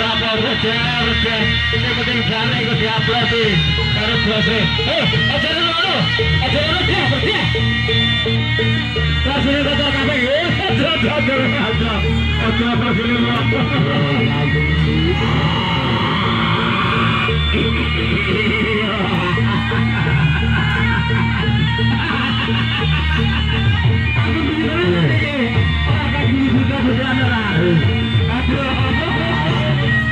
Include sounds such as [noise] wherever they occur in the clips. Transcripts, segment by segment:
Ora apa-apa aja ngono. Sih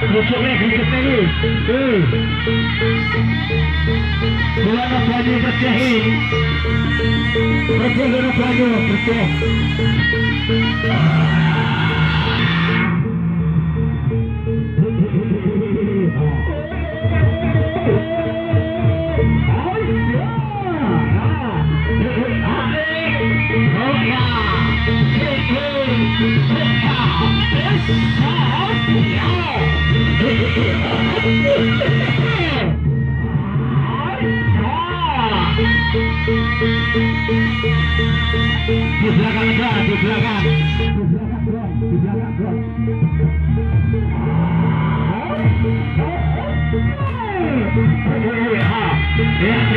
Muito bem, muito feliz. Fulano pode você rir. Procurando pode outro, certo? Ah. Belakang. Di belakang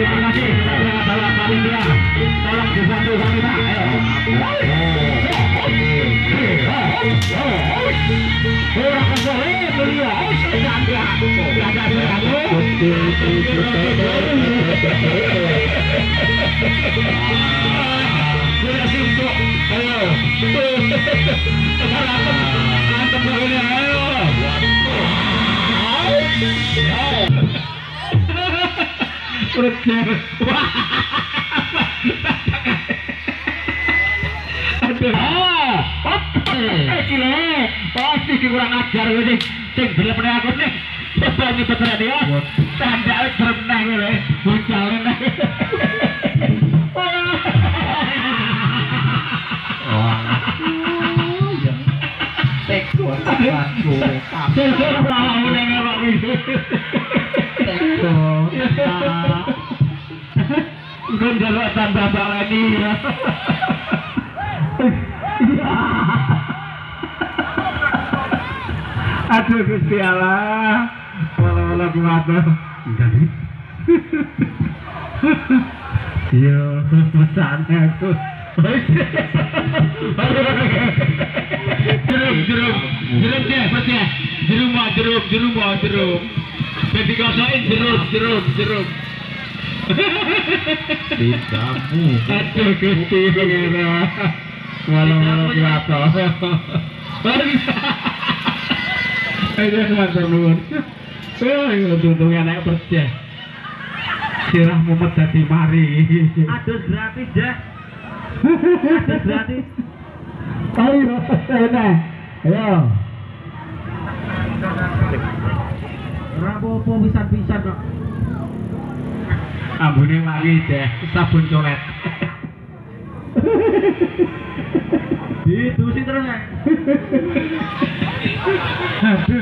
terima kasih Aduh, ah, eh, gila, pasti kurang ajar ini. Sing belum pernah aku nih. Coba ini betul dia. Tanda berenang bujalin. Sesuk mau ning awak iki. Gun jaluk tambah baleni ya. [laughs] Aduh Gusti Allah. Wala-wala kuwata. Jadi. Yo, mesane aku. Jeruk, jeruk, jeruk deh, mas ya. Jeruk mau, jeruk, jeruk mau, jeruk. Jadi kosokin jeruk, jeruk, jeruk. [laughs] Tidakmu. Aduh, Gusti Allah. Wala-wala kuwata. Ayo matur nuwun. Eh, untung enak percaya. Sirah mumet dadi mari. Adus gratis dah. Adus gratis. Ayo, enak. Ayo. Rapopo pisan-pisan kok. Ambune wangi deh, sabun colet. Didusi terus ya. Aduh.